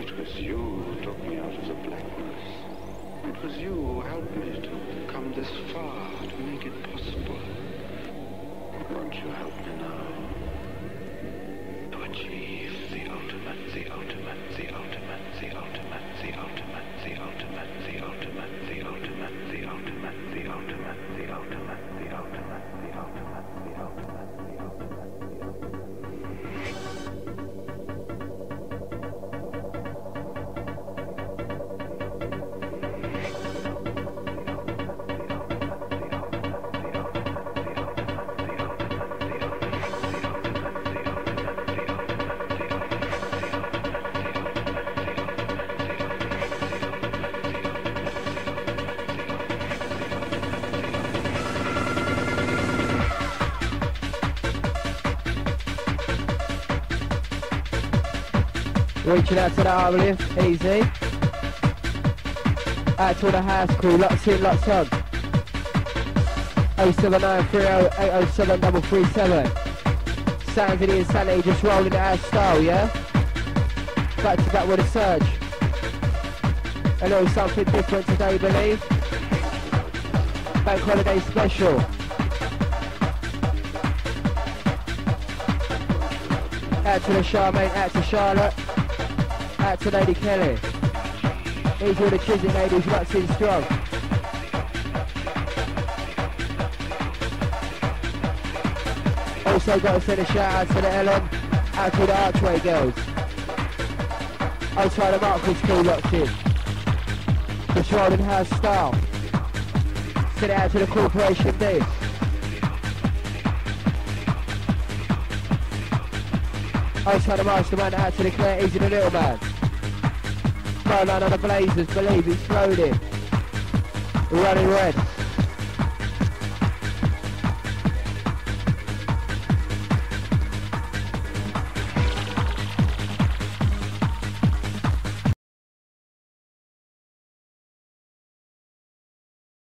It was you who took me out of the blackness. It was you who helped me to come this far, to make it possible. Won't you help me now? Reaching out to the uplift, easy. Out to the house crew, lots in, lots on. 07930 Sounds of the insanity, just rolling it out style, yeah? Back to back with a surge. A little something different today, believe. Bank holiday special. Out to the Charmaine, out to Charlotte. Out to Lady Kelly. These are the Chiswick ladies, in strong. Also got to send a shout out to the Ellen, out to the Archway girls. Outside the Marcus crew locked in. The Shrouded House style. Send it out to the Corporation B. Outside the Mastermind out to the Claire, easy the little man. Line on the Blazers, believe he's floating. Running red.